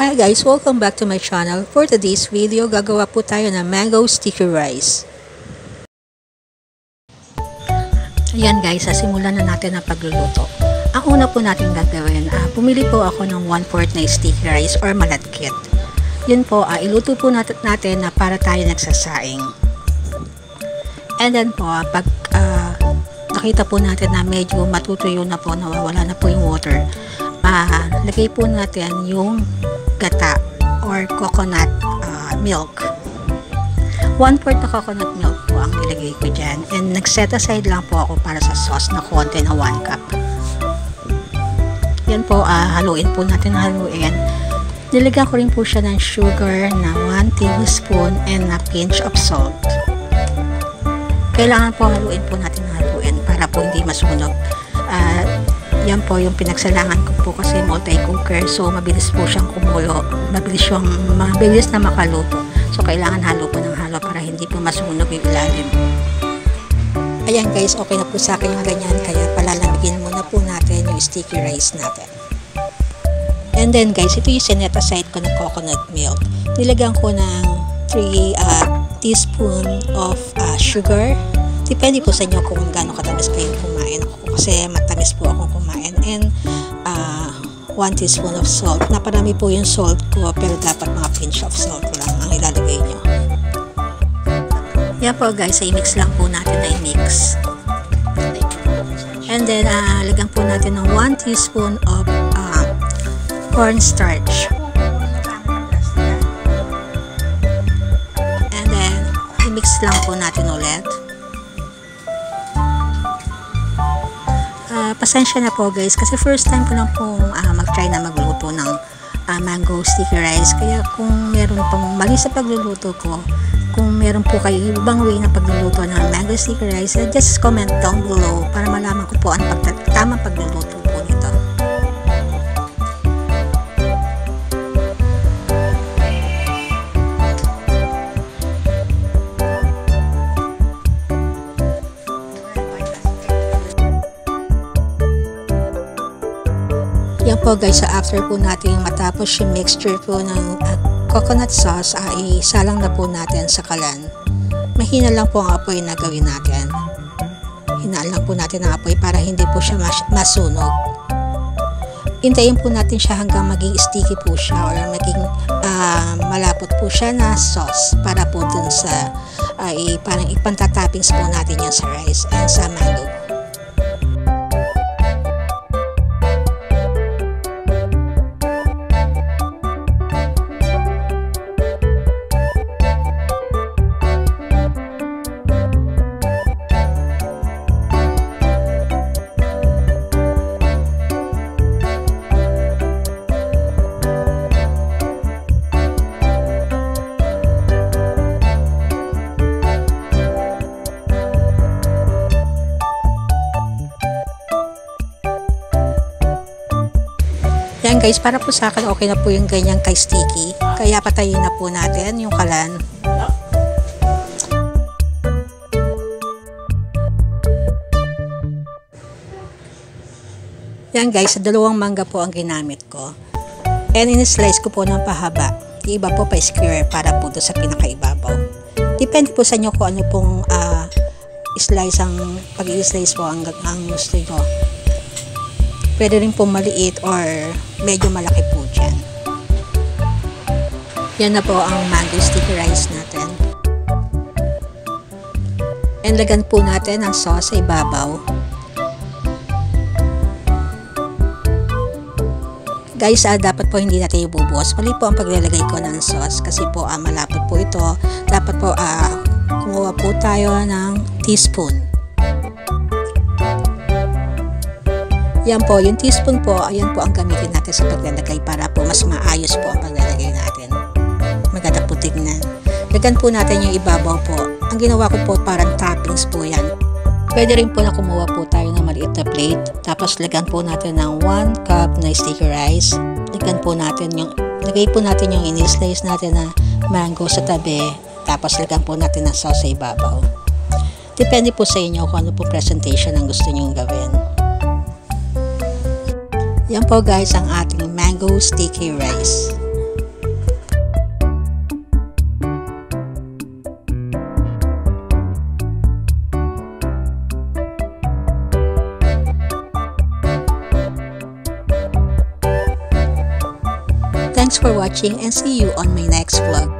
Hi guys! Welcome back to my channel. For today's video, gagawa po tayo ng mango sticky rice. Ayan guys, simulan na natin ang pagluluto. Ang una po natin gagawin, uh, pumili po ako ng 1-4 na sticky rice or malagkit. Yun po, uh, iluto po natin, natin na para tayo nagsasaing. And then po, pag uh, nakita po natin na medyo matutuyo na po, nawawala na po yung water, uh, lagay po natin yung gata or coconut uh, milk. 1 4 na coconut milk po ang nilagay ko dyan. And nag-set aside lang po ako para sa sauce na konti na 1 cup. Yan po, uh, haluin po natin haluin. Nilagyan ko rin po siya ng sugar na 1 tablespoon and a pinch of salt. Kailangan po haluin po natin haluin para po hindi masunog. Uh, yan po yung pinagsalangan ko po kasi multi-cooker so mabilis po siyang kumulo. Mabilis, siyang, mabilis na makaluto. So kailangan halo po ng halo para hindi po masunog yung ilalim. Ayan guys okay na po sa akin yung ganyan. Kaya palalamigin muna po natin yung sticky rice natin. And then guys ito yung sinet aside ko ng coconut milk. Nilagyan ko ng 3 uh, teaspoon of uh, sugar depende po sa inyo kung gaano katamis kayo kumain. Ako kasi matamis po akong kumain. And uh, 1 teaspoon of salt. Naparami po yung salt ko pero dapat mga pinch of salt lang ang ilalagay nyo. Yan po guys. I-mix lang po natin na i-mix. And then uh, lagyan po natin ng 1 teaspoon of uh, cornstarch. And then i-mix lang po natin ulit pasensya na po guys kasi first time ko lang pong uh, mag-try na magluto ng uh, mango sticky rice. Kaya kung meron pong mali sa pagluluto ko kung meron po kayo ibang way na pagluluto ng mango sticky rice uh, just comment down below para malaman ko po ang pag po guys, sa after po natin matapos yung mixture po ng uh, coconut sauce, ay uh, isalang na po natin sa kalan. Mahina lang po ang apoy na gawin natin. Hinaan lang po natin ang apoy para hindi po siya mas masunog. Hintayin po natin siya hanggang maging sticky po siya or maging uh, malapot po siya na sauce para po dun sa uh, parang ipantatappings po natin yan sa rice and sa mango. Guys, para po sa akin okay na po yung ganyan kay sticky. Kaya patayin na po natin yung kalan. Yan guys, dalawang mangga po ang ginamit ko. And in-slice ko po ng pahaba. Yung iba po pa square para po sa pinakaibabaw. Depende po sa inyo kung ano pong uh, slice ang pag-i-slice po ang, ang gusto nyo. Pwede rin po maliit or medyo malaki po dyan. Yan na po ang mango sticky rice natin. And lagan po natin ang sauce sa ibabaw. Guys, ah, dapat po hindi natin ibubuhos. Mali po ang paglalagay ko ng sauce kasi po ah, malapot po ito. Dapat po ah, kumuha po tayo ng teaspoon. Yan po, yung teaspoon po, ayan po ang gamitin natin sa paglalagay para po mas maayos po ang paglalagay natin. Maganda po tignan. Lagan po natin yung ibabaw po. Ang ginawa ko po parang toppings po yan. Pwede rin po na kumuha po tayo ng maliit na plate. Tapos lagan po natin ng 1 cup na sticky rice. Lagan po natin yung, lagay po natin yung in-slice natin na mango sa tabi. Tapos lagan po natin ng sauce sa ibabaw. Depende po sa inyo kung ano po presentation ang gusto nyong gawin. Yan po guys ang ating mango sticky rice. Thanks for watching and see you on my next vlog.